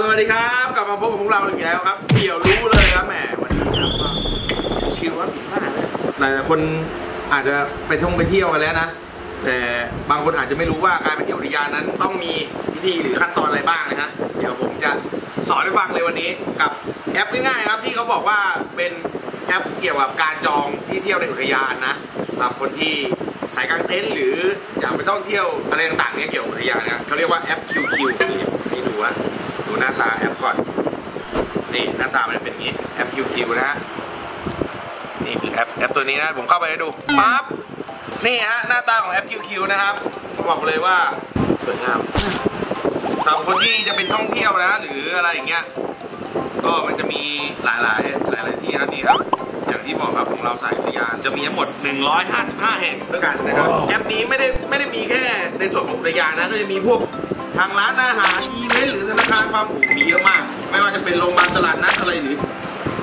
สวัสดีครับ กลับมาพบกับพวกเราอีกแล้วครับเดี่ยวรู้เลยครับแหมวันนี้ครับก็ชิวๆว่าผิดพลาดเลยหลายๆคนอาจจะไปท่องไปเที่ยวกันแล้วนะ แต่บางคนอาจจะไม่รู้ว่าการไปเที่ยวอุทยานนั้น ต้องมีพิธีหรือขั้นตอนอะไรบ้างนะฮะเดี๋ยวผมจะสอนให้ฟังเลยวันนี้กับแอปง่ายๆครับที่เขาบอกว่าเป็นแอปเกี่ยวกับการจองที่เที่ยวในอุทยานนะสำหรับคนที่สายกลางเต็นท์หรืออยากไปท่องเที่ยวอะไรต่างๆเนี่ยเกี่ยวกับอุทยานนะเขาเรียกว่าแอป QQ นี่ให้ดูว่า ดูหน้าตาแอปก่อน นี่หน้าตามันเป็นอย่างนี้ แอป QQ นะฮะ นี่คือแอปแอปตัวนี้นะ ผมเข้าไปให้ดูปั๊บ นี่ฮะหน้าตาของแอป QQ นะครับ บอกเลยว่าสวยงามสำหรับคนที่จะเป็นท่องเที่ยวนะ หรืออะไรอย่างเงี้ย ก็มันจะมีหลายหลายหลายหลาย ๆ ที่นะนี่ครับ ที่บอกครับของเราสายอุทยานจะมีทั้งหมด 155 แห่งด้วยกันนะครับแอปนี้ไม่ได้ไม่ได้มีแค่ในส่วนของอุทยานนะก็จะมีพวกทางร้านอาหารอีเวนต์หรือธนาคารความผูมีเยอะมาก ไม่ว่าจะเป็นโรงพยาบาลตลาดนัดอะไรหรือ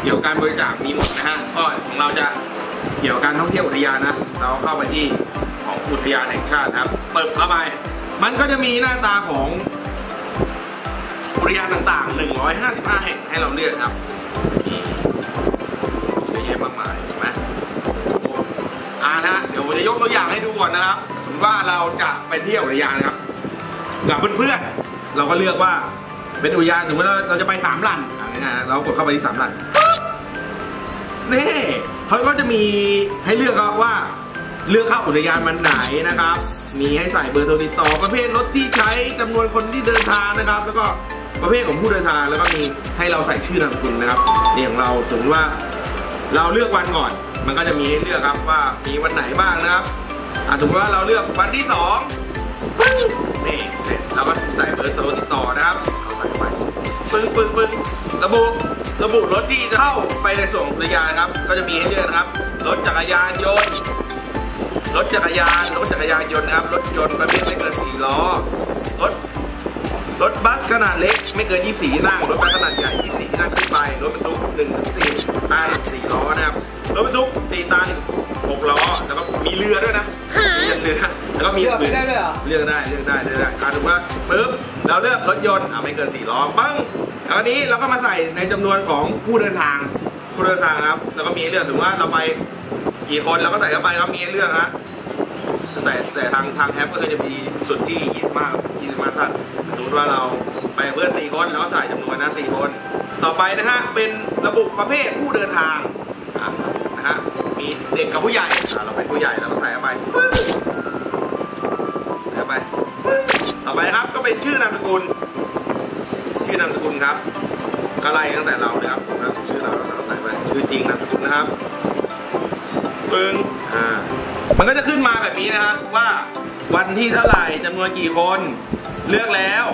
เกี่ยวกับการบริจาคมีหมดนะฮะก็ของเราจะเกี่ยวกับการท่องเที่ยวอุทยานนะ เราเข้าไปที่ของอุทยานแห่งชาตินะครับ เปิดเข้าไป มันก็จะมีหน้าตาของอุทยานต่างๆ 155 แห่งให้เราเลือกครับนี่เยอะ แยะมากมายนไหมอ่านะเดี๋ยวผมจะยกตัวอย่างให้ดูก่อนนะครับ สมมติว่าเราจะไปเที่ยวอุทยานนะครับกับเพื่อนๆเราก็เลือกว่าเป็นอุทยานสมมติว่าเราจะไปสามลันอะง่ายๆเรากดเข้าไปที่สามลันนี่เขาก็จะมีให้เลือกครับว่าเลือกเข้าอุทยานมันไหนนะครับ มีให้ใส่เบอร์โทรติดต่อประเภทรถที่ใช้จำนวนคนที่เดินทางนะครับ แล้วก็ประเภทของผู้เดินทางแล้วก็มีให้เราใส่ชื่อนามสกุลนะครับนี่ของเราสมมติว่า เราเลือกวันก่อน มันก็จะมีให้เลือกครับว่ามีวันไหนบ้างนะครับอะสมมติว่าเราเลือกวันที่สองปึ๊บนี่เสร็จเราก็ใส่เบอร์โทรติดต่อนะครับเราใส่ไปปึ้งปึ้งปึ้งระบุระบุรถที่จะเข้าไปในส่วนของอุทยานะครับ ก็จะมีให้เลือกนะครับรถจักรยานยนต์รถจักรยานรถจักรยานยนต์นะครับรถยนต์ประเภทไม่เกิน4ล้อรถรถบัสขนาดเล็กไม่เกิน24ที่นั่งรถบัสขนาดใหญ่ ก็มีเลือกได้ด้วยเหรอเลือกได้เลือกได้เลือกได้การถูกว่าปึ๊บเราเลือกรถยนต์อ่าไม่เกิน4ล้อปึ้งแล้วนี้เราก็มาใส่ในจำนวนของผู้เดินทางผู้เดินทางครับแล้วก็มีเลือกสมมติว่าเราไปกี่คนเราก็ใส่เข้าไปครับมีเลือกนะแต่แต่ทางทางแอปก็คือจะมีสุดที่25 25ท่านสมมติว่าเราไปเพื่อน4คนเราก็ใส่จำนวนนะ4คน ต่อไปนะฮะเป็นระบุประเภทผู้เดินทางนะฮะมีเด็กกับผู้ใหญ่เราเป็นผู้ใหญ่เราก็ใส่เข้าไปปึ๊บ เป็นชื่อนามสกุล ชื่อนามสกุลครับก็ไล่ตั้งแต่เราเลยครับนะชื่อเราเราใส่ไปชื่อจริงนามสกุลนะครับปึ้งอ่ามันก็จะขึ้นมาแบบนี้นะครับว่าวันที่เท่าไหร่จำนวนกี่คนเลือกแล้ว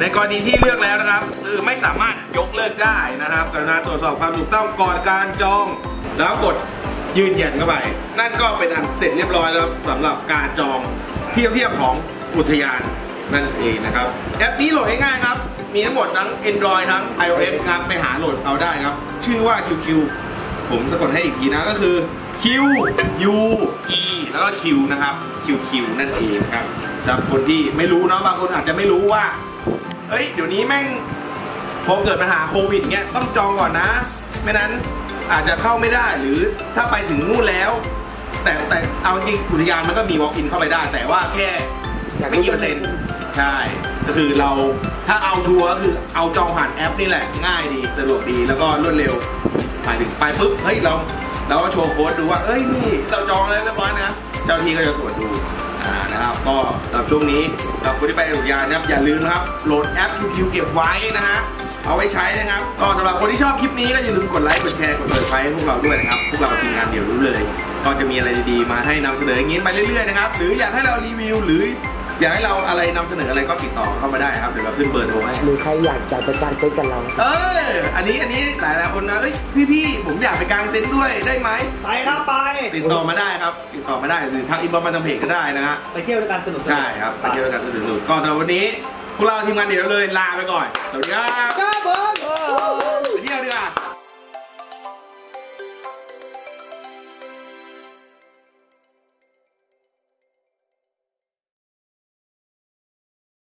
ในกรณีที่เลือกแล้วนะครับคือไม่สามารถยกเลิกได้นะครับกรุณาตรวจสอบความถูกต้องก่อนการจอง แล้วกดยืนยันเข้าไปนั่นก็เป็นอันเสร็จเรียบร้อยแล้วสำหรับการจองเที่ยวเที่ยวของอุทยาน นั่นเองนะครับ แอปนี้โหลดง่ายๆครับ มีทั้งหมดทั้ง Android ทั้ง iOS ครับไปหาโหลดเอาได้ครับ ชื่อว่า QQ ผมสะกดให้อีกทีนะก็คือ Q U E แล้วก็ Q นะครับ QQ นั่นเองครับสำหรับคนที่ไม่รู้เนาะบางคนอาจจะไม่รู้ว่าเฮ้ยเดี๋ยวนี้แม่งพอเกิดปัญหาโควิดเงี้ยต้องจองก่อนนะ ไม่นั้นอาจจะเข้าไม่ได้หรือถ้าไปถึงนู่นแล้ว แต่แต่เอาจริงอุทยานมันก็มี walk in เข้าไปได้ แต่ว่าแค่ไม่กี่เปอร์เซ็นต์ ใช่ ก็คือเราถ้าเอาชัวร์ก็คือเอาจองผ่านแอปนี่แหละ ง่ายดีสะดวกดีแล้วก็รวดเร็วหมายถึงไปปุ๊บเฮ้ยเราเราก็โชว์โค้ดดูว่าเอ้ยนี่เราจองแล้วเรียบร้อยนะเจ้าที่ก็จะตรวจดูอ่านะครับก็สำหรับช่วงนี้เราคนที่ไปอุทยานนะครับอย่าลืมนะครับโหลดแอป QQ เก็บไว้นะฮะเอาไว้ใช้นะครับ ก็สำหรับคนที่ชอบคลิปนี้ก็อย่าลืมกดไลค์ กดแชร์ กดเปิดไฟให้พวกเราด้วยนะครับ พวกเราทีมงานเดี๋ยวรู้เลย ก็จะมีอะไรดีๆ มาให้นำเสนออย่างนี้ไปเรื่อยๆนะครับ หรืออยากให้เรารีวิวหรือ อยากให้เราอะไรนำเสนออะไรก็ติดต่อเข้ามาได้ครับเดี๋ยวเราขึ้นเบอร์โทรให้หรือใครอยากจะไปกางเต็นท์กับเรา เอออันนี้อันนี้หลายๆคนนะเอ้ยพี่ๆผมอยากไปกางเต็นท์ด้วยได้ไหมไปครับไป ติดต่อมาได้ครับติดต่อมาได้หรือทัก inbox มาทางเพจก็ได้นะฮะไปเที่ยวด้วยกันสนุกๆใช่ครับไปเที่ยวกันสนุกๆก็สำหรับวันนี้พวกเราทีมงานเดี๋ยวเลยลาไปก่อนสวัสดีครับ ครับผม